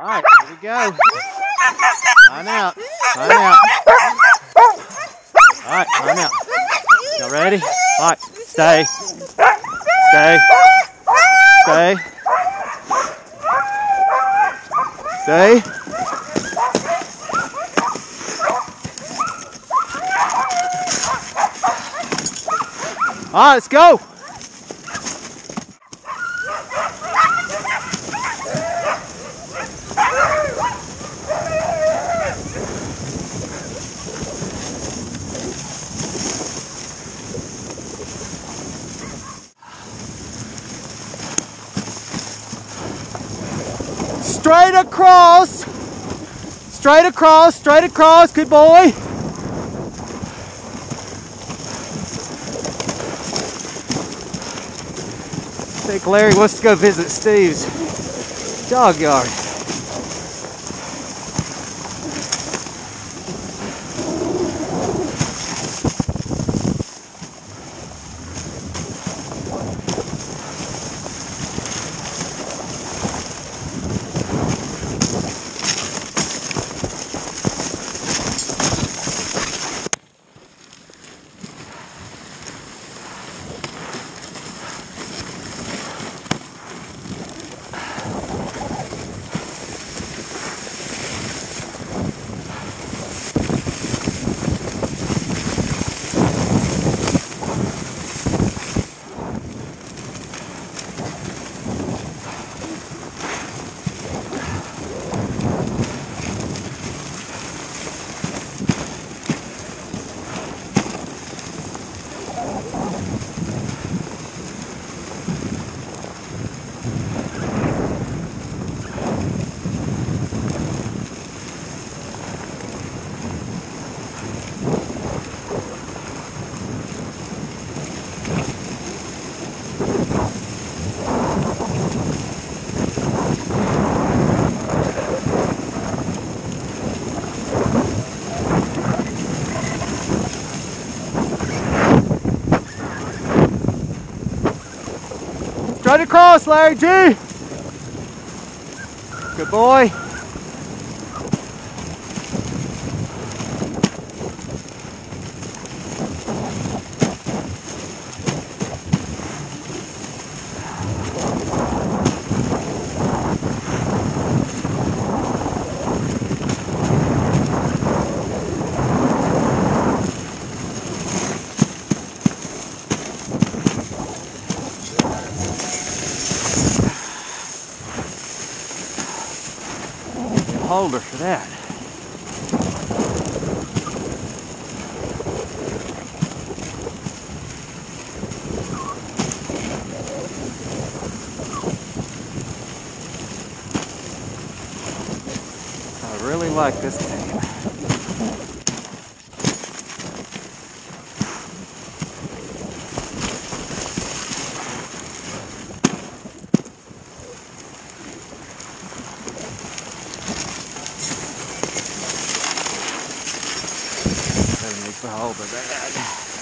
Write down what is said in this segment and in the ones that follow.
All right, here we go. Line out. Line out. All right, line out. Y'all ready? All right, stay. Stay. Stay. Stay. All right, let's go. Straight across. Straight across, straight across. Good boy. I think Larry wants to go visit Steve's dog yard. Straight across, Larry G. Good boy. Holder for that. I really like this thing. 没做好，不对。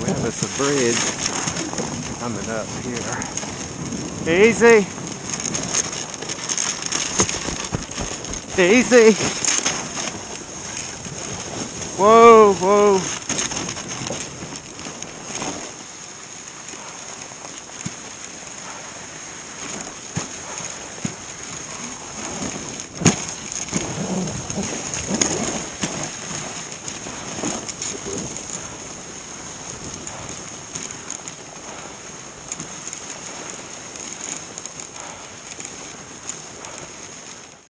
We have us a bridge coming up here. Easy. Easy. Whoa, whoa.